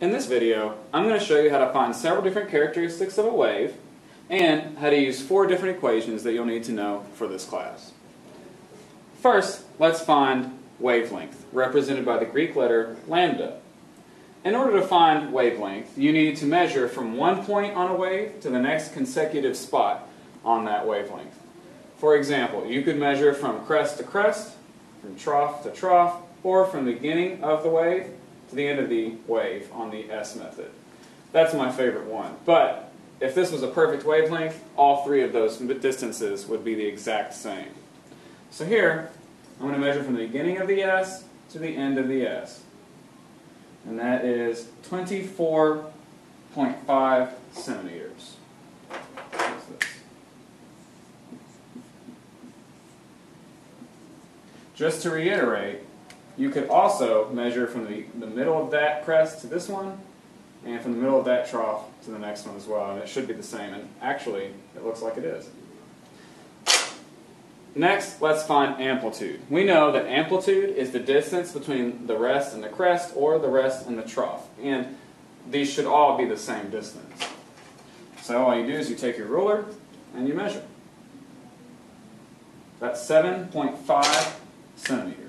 In this video, I'm going to show you how to find several different characteristics of a wave and how to use four different equations that you'll need to know for this class. First, let's find wavelength, represented by the Greek letter lambda. In order to find wavelength, you need to measure from one point on a wave to the next consecutive spot on that wavelength. For example, you could measure from crest to crest, from trough to trough, or from the beginning of the wave to the end of the wave on the S method. That's my favorite one. But if this was a perfect wavelength, all three of those distances would be the exact same. So here, I'm going to measure from the beginning of the S to the end of the S. And that is 24.5 centimeters. Just to reiterate, you could also measure from the, the middle of that crest to this one, and from the middle of that trough to the next one as well, and it should be the same, and actually, it looks like it is. Next, let's find amplitude. We know that amplitude is the distance between the rest and the crest, or the rest and the trough, and these should all be the same distance. So all you do is you take your ruler, and you measure. That's 7.5 centimeters.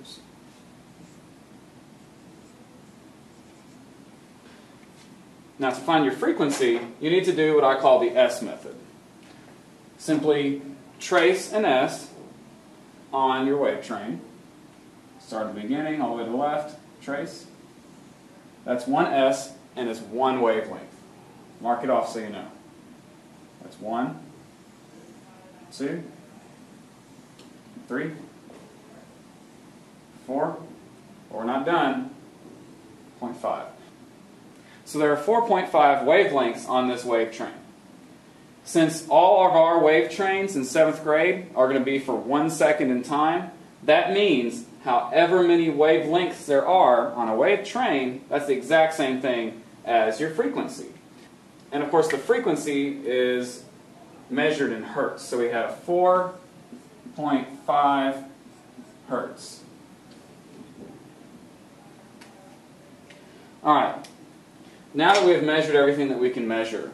Now to find your frequency, you need to do what I call the S method. Simply trace an S on your wave train. Start at the beginning, all the way to the left, trace. That's one S and it's one wavelength. Mark it off so you know. That's one, two, three, four, but we're not done, 0.5. So there are 4.5 wavelengths on this wave train. Since all of our wave trains in 7th grade are going to be for one second in time, that means however many wavelengths there are on a wave train, that's the exact same thing as your frequency. And of course the frequency is measured in hertz. So we have 4.5 hertz. All right. Now that we've measured everything that we can measure,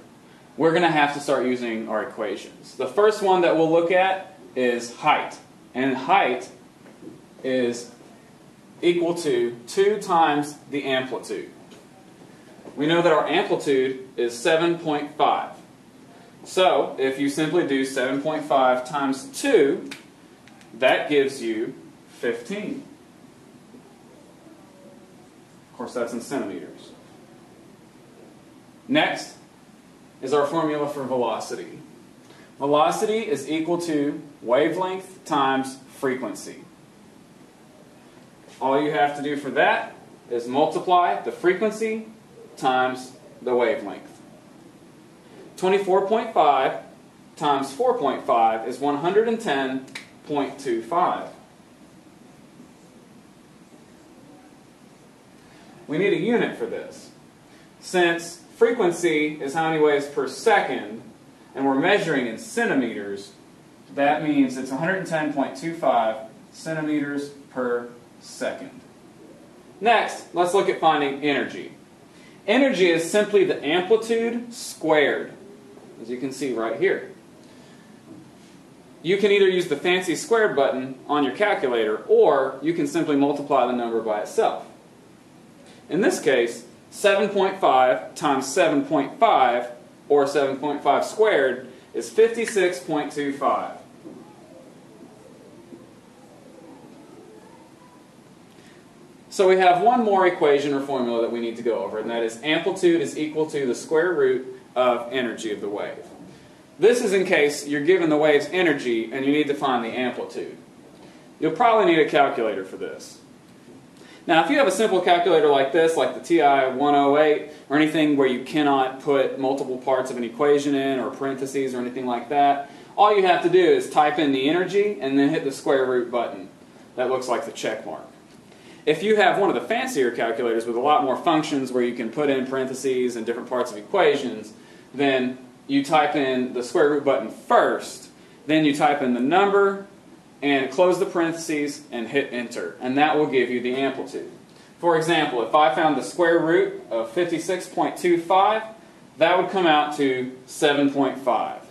we're going to have to start using our equations. The first one that we'll look at is height. And height is equal to 2 times the amplitude. We know that our amplitude is 7.5. So, if you simply do 7.5 times 2, that gives you 15. Of course, that's in centimeters. Next is our formula for velocity. Velocity is equal to wavelength times frequency. All you have to do for that is multiply the frequency times the wavelength. 24.5 times 4.5 is 110.25. We need a unit for this. Since frequency is how many waves per second, and we're measuring in centimeters, that means it's 110.25 centimeters per second. Next, let's look at finding energy. Energy is simply the amplitude squared, as you can see right here. You can either use the fancy square button on your calculator, or you can simply multiply the number by itself. In this case, 7.5 times 7.5, or 7.5 squared, is 56.25. So we have one more equation or formula that we need to go over, and that is amplitude is equal to the square root of energy of the wave. This is in case you're given the wave's energy and you need to find the amplitude. You'll probably need a calculator for this. Now, if you have a simple calculator like this, like the TI-108, or anything where you cannot put multiple parts of an equation in, or parentheses, or anything like that, all you have to do is type in the energy and then hit the square root button. That looks like the check mark. If you have one of the fancier calculators with a lot more functions where you can put in parentheses and different parts of equations, then you type in the square root button first, then you type in the number, and close the parentheses and hit enter. And that will give you the amplitude. For example, if I found the square root of 56.25, that would come out to 7.5.